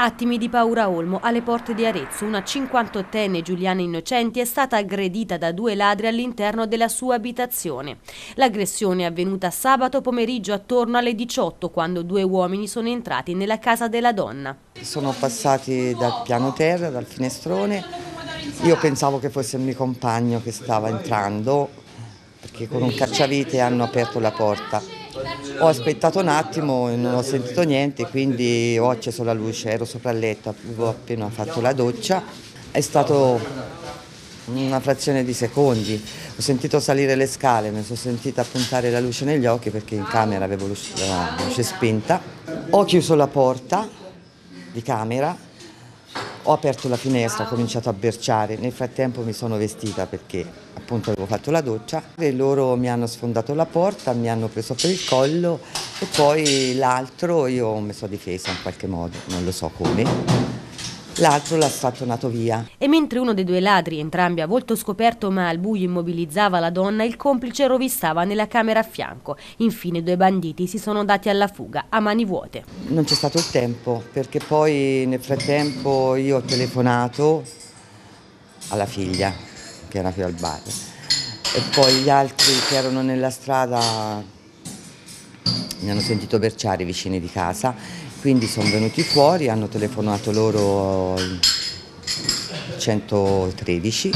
Attimi di paura Olmo, alle porte di Arezzo, una 58enne Giuliana Innocenti è stata aggredita da due ladri all'interno della sua abitazione. L'aggressione è avvenuta sabato pomeriggio attorno alle 18 quando due uomini sono entrati nella casa della donna. Sono passati dal piano terra, dal finestrone, io pensavo che fosse il mio compagno che stava entrando perché con un cacciavite hanno aperto la porta ho aspettato un attimo non ho sentito niente, quindi ho acceso la luce, ero sopra il letto, avevo appena fatto la doccia. È stato una frazione di secondi. Ho sentito salire le scale, mi sono sentita puntare la luce negli occhi perché in camera avevo la luce spenta. Ho chiuso la porta di camera ho aperto la finestra, ho cominciato a berciare, nel frattempo mi sono vestita perché appunto avevo fatto la doccia. E loro mi hanno sfondato la porta, mi hanno preso per il collo e poi l'altro io mi sono difesa in qualche modo, non lo so come l'altro l'ha strattonato via. E mentre uno dei due ladri, entrambi a volto scoperto ma al buio immobilizzava la donna, il complice rovistava nella camera a fianco. Infine i due banditi si sono dati alla fuga, a mani vuote. Non c'è stato il tempo, perché poi nel frattempo io ho telefonato alla figlia, che era qui al bar, e poi gli altri che erano nella strada mi hanno sentito berciare vicini di casa quindi sono venuti fuori, hanno telefonato loro 113